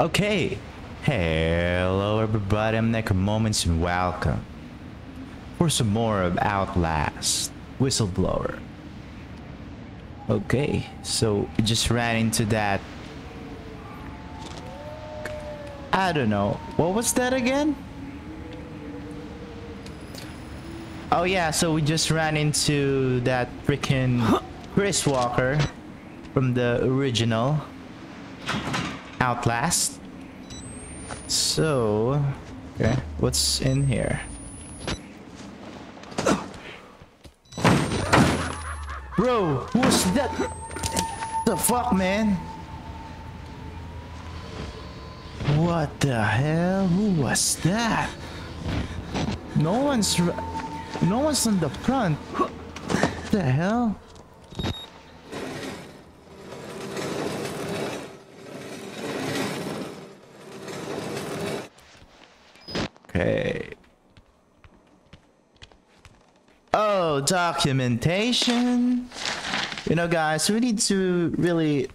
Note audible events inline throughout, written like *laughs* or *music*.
Okay. Hello everybody, I'm NekoMomentz and welcome for some more of Outlast Whistleblower. Okay, so we just ran into that I don't know. What was that again? Oh yeah, so we just ran into that freaking Chris Walker from the original Outlast. So, okay, what's in here? Bro, who's that? The fuck, man? What the hell? Who was that? No one's... No one's on the front. What the hell? Okay. Documentation. You know, guys, we need to really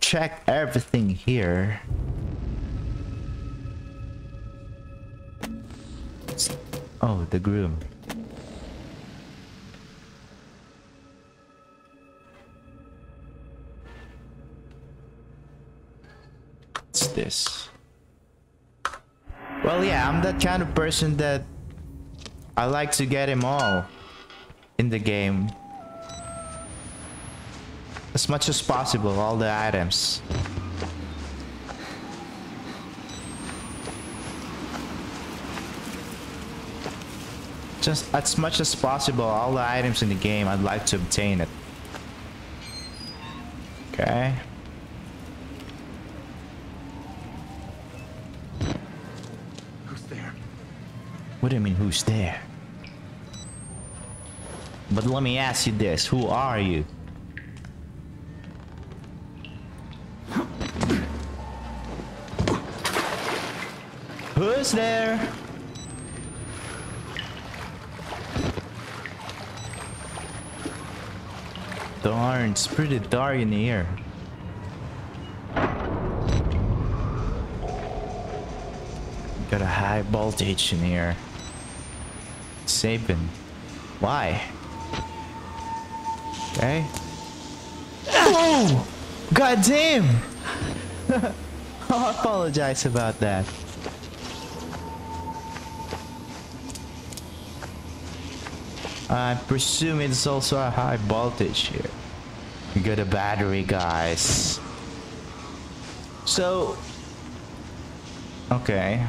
check everything here. Oh, the groom. What's this? Well, yeah, I'm that kind of person that I like to get him all in the game. As much as possible, all the items. Just as much as possible, all the items in the game, I'd like to obtain it. Okay. Who's there? What do you mean, who's there? But let me ask you this, who are you? Who's there? Darn, it's pretty dark in here. Got a high voltage in here. Sapin. Why? Okay. Oh! God damn! *laughs* I apologize about that. I presume it's also a high voltage here. We got a battery, guys. So... Okay.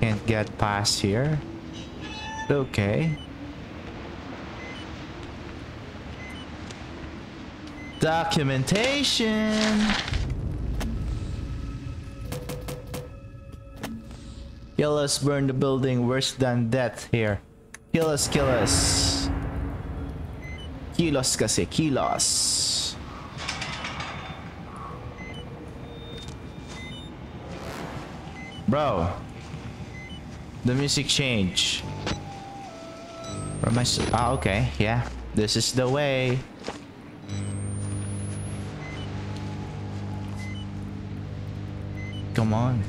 Can't get past here. Okay. Documentation! Kill us, burn the building, worse than death here. Kill us, kill us. Kilos kasi. Bro. The music change. Where am I? Ah, okay. Yeah. This is the way. Come on.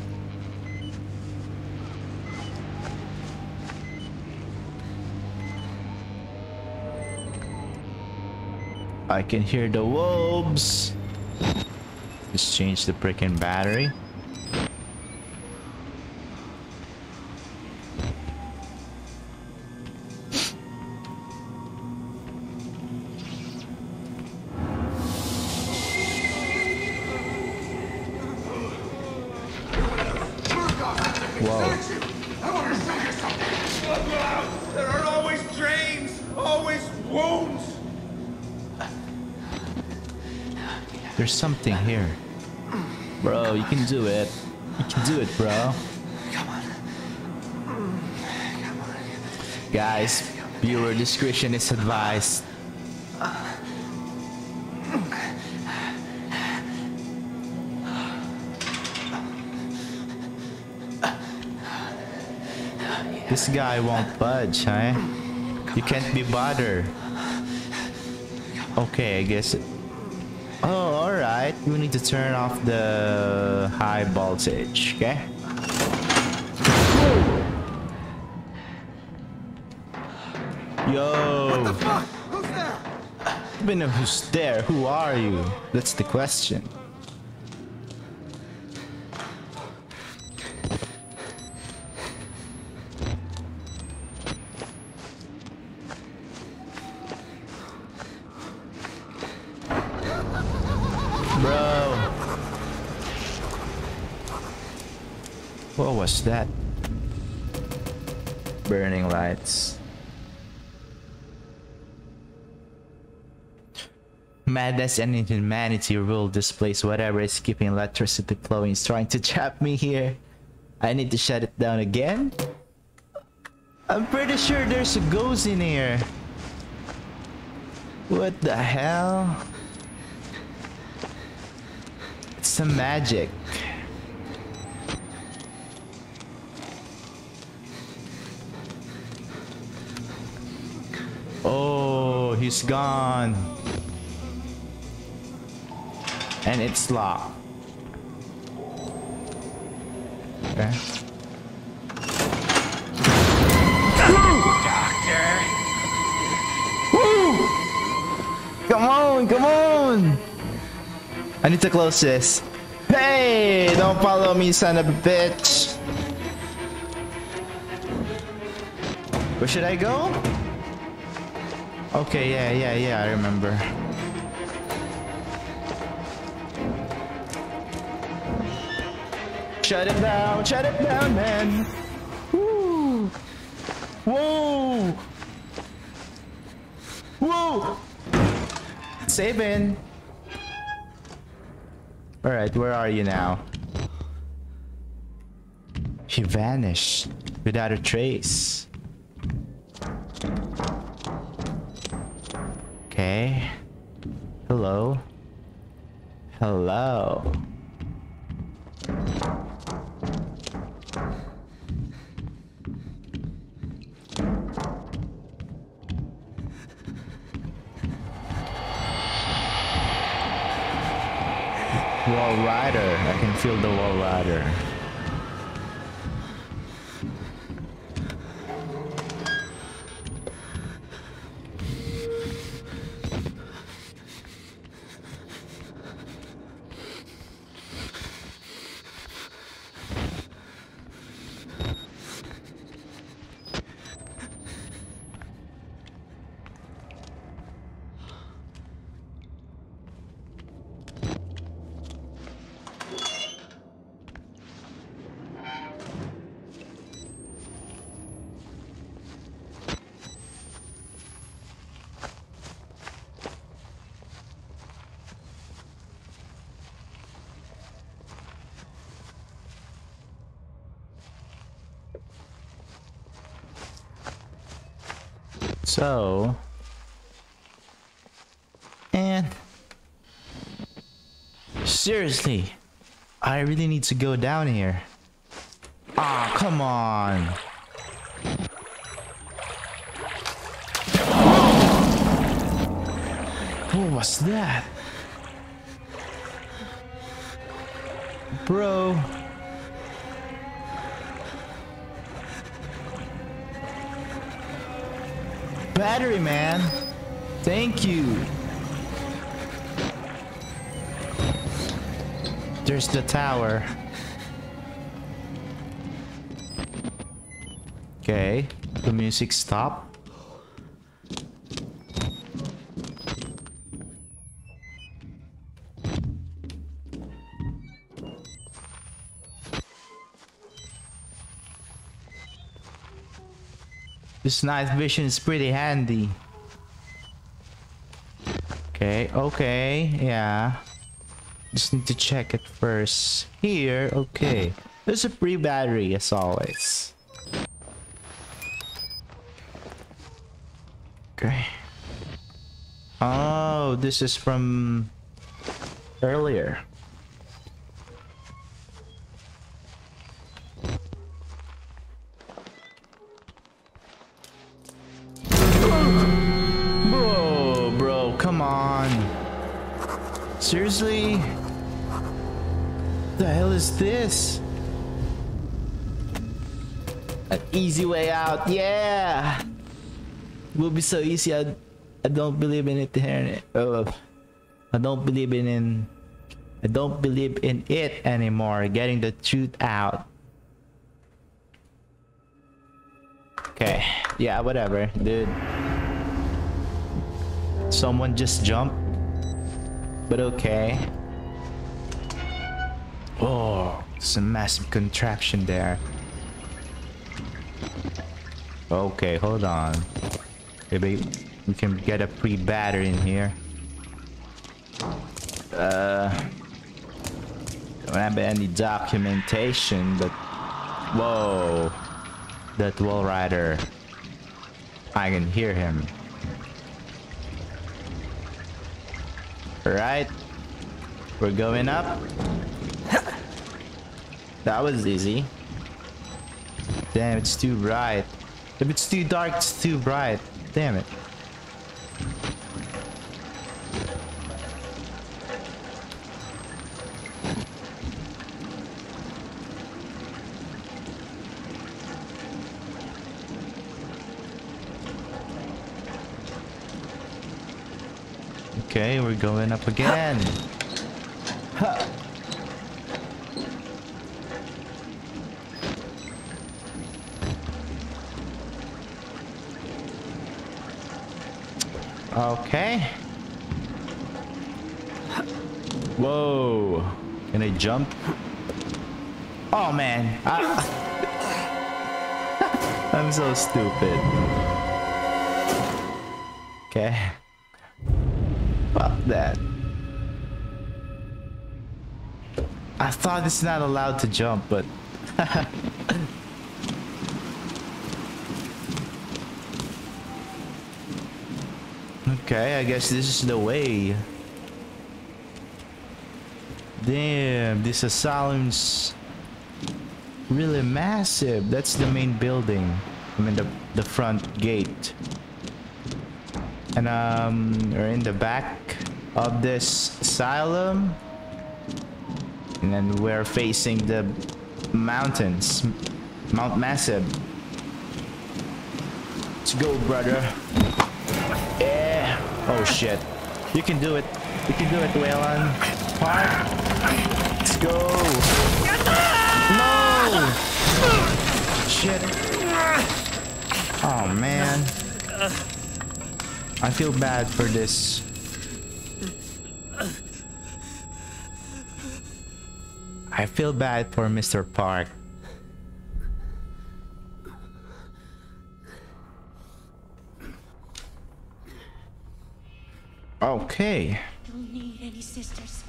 I can hear the wolves. Just change the freaking battery. Can do it. You can do it, bro. Come on. Come on. Guys, viewer discretion is advised. This guy won't budge, huh? You can't be bothered. Okay, I guess it... Oh, alright. We need to turn off the high voltage, okay? Yo! What the fuck? Who's there? Even know who's there, who are you? That's the question. Bro. What was that? Burning lights. Madness and inhumanity rule this place. Whatever is keeping electricity flowing is trying to trap me here. I need to shut it down again? I'm pretty sure there's a ghost in here. What the hell? It's some magic. Oh, he's gone. And it's locked. Okay. Woo! Come on, come on! I need to close this. Hey, don't follow me, son of a bitch. Where should I go? Okay, yeah, yeah, yeah, I remember. Shut it down, shut it down, man. Woo. Whoa. Whoa. Saving. All right, where are you now? He vanished without a trace. Okay. Hello. Hello. Walrider. I can feel the Walrider. So, and seriously, I really need to go down here. Ah, come on. What was that? Bro. Battery man. Thank you. There's the tower. Okay, the music stopped. This night vision is pretty handy. Okay, okay, yeah. Just need to check it first. Here, okay. There's a free battery as always. Okay. Oh, this is from earlier. Seriously? The hell is this? An easy way out, yeah! It will be so easy, I, I don't believe in it. Oh, I don't believe in, in I don't believe in it anymore, getting the truth out. Okay, yeah, whatever, dude. Someone just jumped. But okay. Oh, there's a massive contraption there. Okay, hold on. Maybe we can get a pre-battery in here. Uh, don't have any documentation, but whoa, that Walrider. I can hear him. Right, we're going up. that was easy. Damn, it's too bright. If it's too dark, it's too bright. Damn it. Okay, we're going up again. Okay. Whoa. Can I jump? Oh man. I ah. *laughs* I'm so stupid. Okay. That. I thought it's not allowed to jump, but *laughs* Okay, I guess this is the way. Damn, this asylum's really massive. That's the main building. I mean the the front gate. And um we're in the back of this asylum. And then we're facing the mountains. Mount Massive. Let's go, brother. Yeah. Oh shit. You can do it. You can do it, Waylon. Park. Let's go. No! Shit. Oh man. I feel bad for this. I feel bad for Mr. Park. Okay. Don't need any sisters.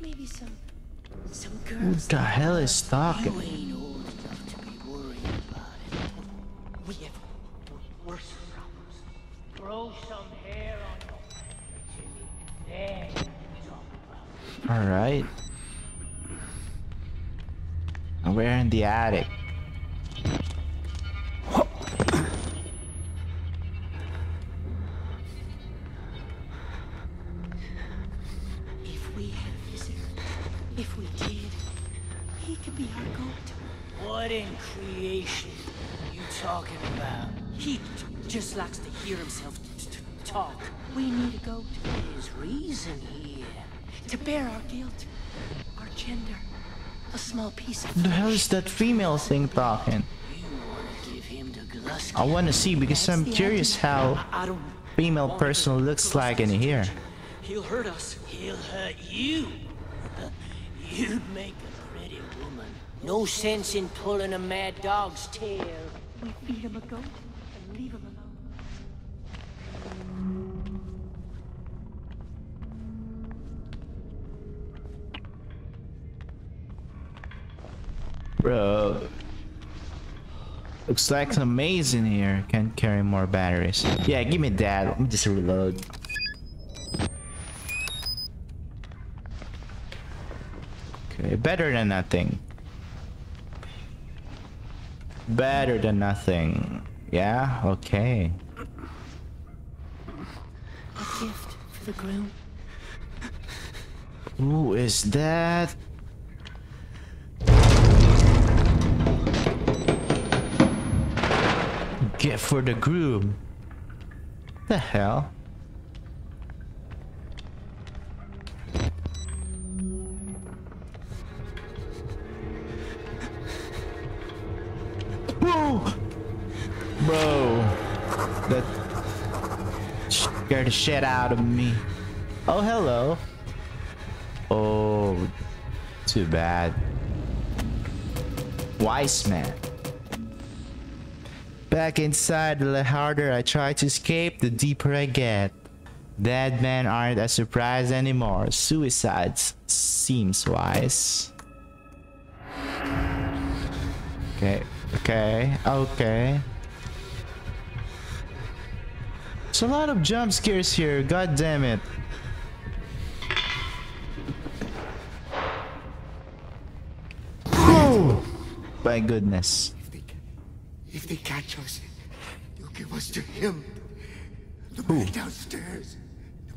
Maybe some some Who girls. the hell is talking? You old enough to be worried about it. We have worse problems. Grow some hair on your head, Jimmy. We talk about it. Alright. We're in the attic. If we had a visitor, if we did, he could be our goat. What in creation are you talking about? He just likes to hear himself t- t- talk. We need a goat There's reason here. to bear our guilt, our gender, a small piece of the hell is that female thing talking? You want to give him to Gluskin? I want to see because I'm curious how I, I don't. female person looks like in here. He'll hurt us. He'll hurt you. *laughs* You'd make a pretty woman. No sense in pulling a mad dog's tail. We feed him a goat and leave him alone. Bro. Looks like some maze in here. Can't carry more batteries. Yeah, give me that. Let me just reload. Okay, better than nothing. Better than nothing. Yeah, okay. A gift for the groom. Who is that? Get for the groom. The hell? Whoa! Bro, that scared the shit out of me. Oh, hello. Oh, too bad. Wise man. Back inside, the harder I try to escape, the deeper I get. Dead men aren't a surprise anymore. Suicides seems wise. Okay, okay, okay. There's a lot of jump scares here, god damn it. My goodness. If they, catch us, you'll give us to him. The man downstairs.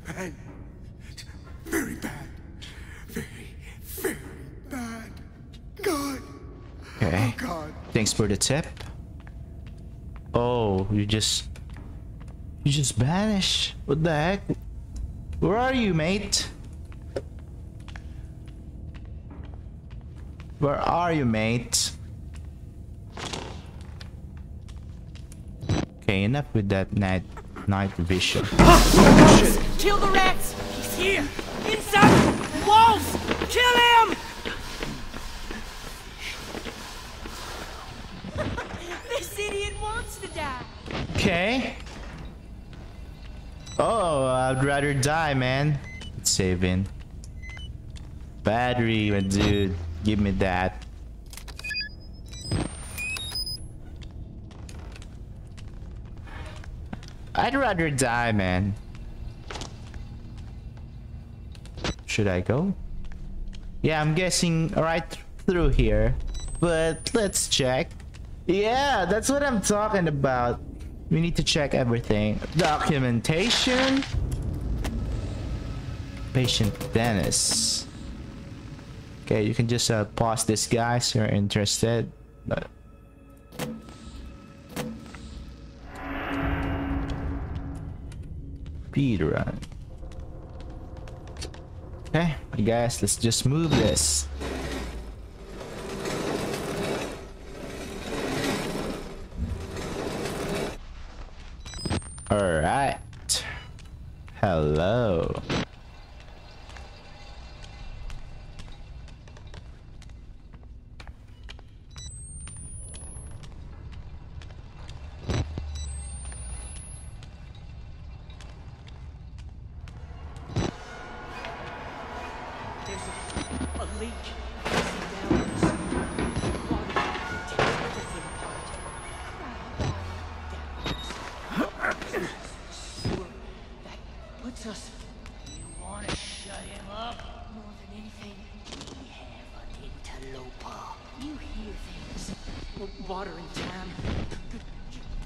The man. Very bad. Very, very bad. God. Okay. Oh, God. Thanks for the tip. Oh, you just... You just vanished. What the heck? Where are you, mate? Where are you, mate? Okay, enough with that night night vision. Kill the rats! He's here! Inside! Walls! Kill him! *laughs* this idiot wants to die! Okay. Oh, I'd rather die, man. It's saving. Battery, dude. Give me that. I'd rather die, man. Should I go? Yeah, I'm guessing right through here. But let's check. Yeah, that's what I'm talking about. We need to check everything. Documentation. Patient Dennis. Okay, you can just uh, pause this guys if you're interested. But speed run. Okay, I guess let's just move this. All right. Hello. W- Water and time. Could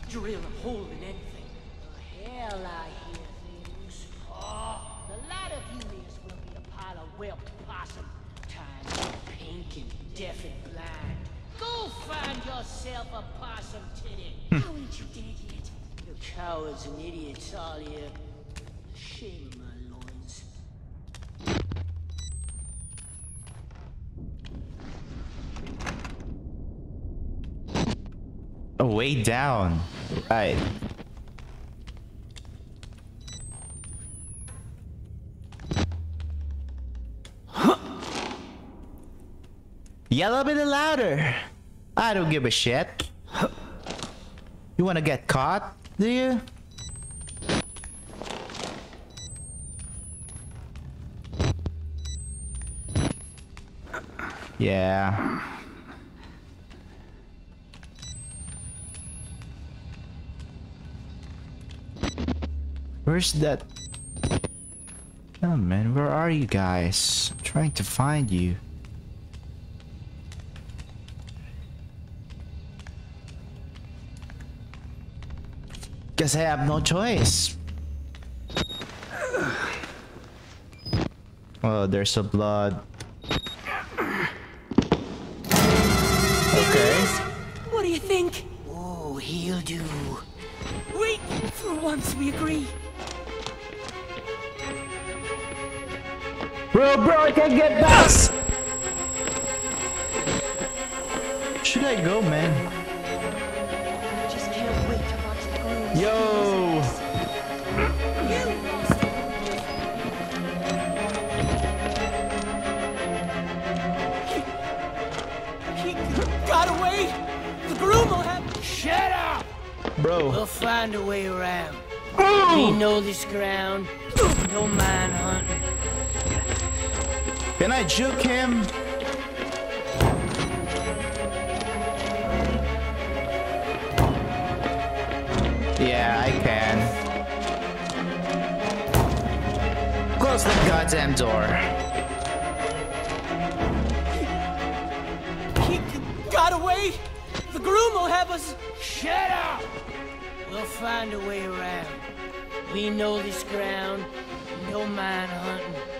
drill a hole in anything. Hell, I hear things. Oh, the lot of you is will be a pile of whelped possum. Time pink and deaf and blind. Go find yourself a possum titty. Hmm. How ain't you dead yet? You cowards and idiots all here. Shame of my loins. Oh, way down. Right. Yell a bit louder. I don't give a shit. You wanna get caught, do you? Yeah. Where's that? Oh man, where are you guys? I'm trying to find you. Guess I have no choice. Oh, there's a blood. Okay. What do you think? Oh, he'll do. Wait! For once we agree. Bro, bro, I can't get past! Should I go, man? Just can't wait to watch the grooms. Yo! You lost it. He, he got away. The groom will have. Shut up! Bro. We'll find a way around. We know this ground. No man hunting. Can I juke him? Yeah, I can. Close the goddamn door. He got away. The groom will have us. Shut up! We'll find a way around. We know this ground. No man hunting.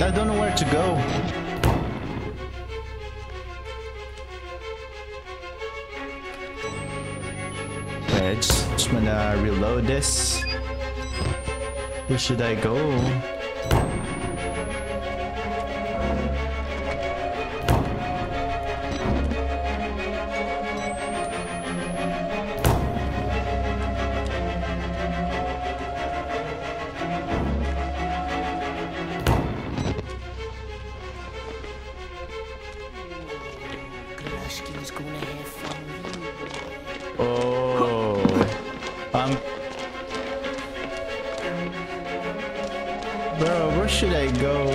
I don't know where to go. Okay, just, just gonna reload this. Where should I go? Should I go?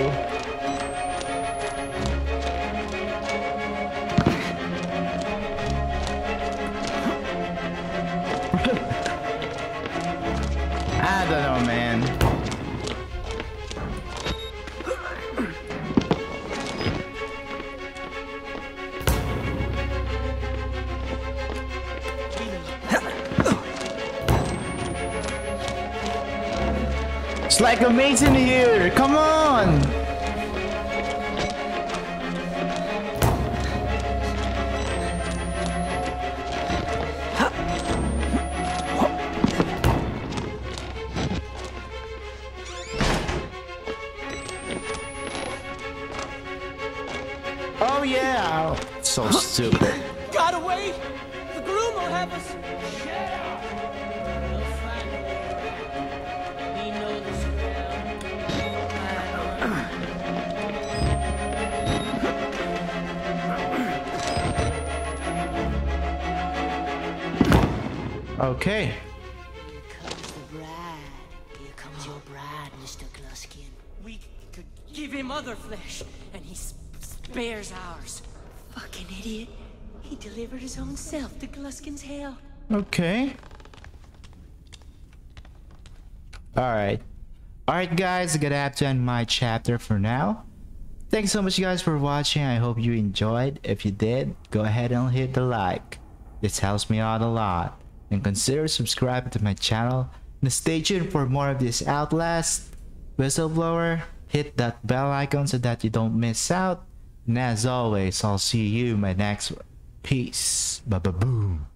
It's like a mate in here. Come on. Gluskin. We could give him other flesh, and he sp- spares ours. Fucking idiot. He delivered his own self to Gluskin's hell. Okay. Alright. Alright guys, I'm gonna have to end my chapter for now. Thanks so much guys for watching. I hope you enjoyed. If you did, go ahead and hit the like. This helps me out a lot. And consider subscribing to my channel. And stay tuned for more of this Outlast Whistleblower. Hit that bell icon so that you don't miss out. And as always, I'll see you in my next one. Peace. Ba ba boom.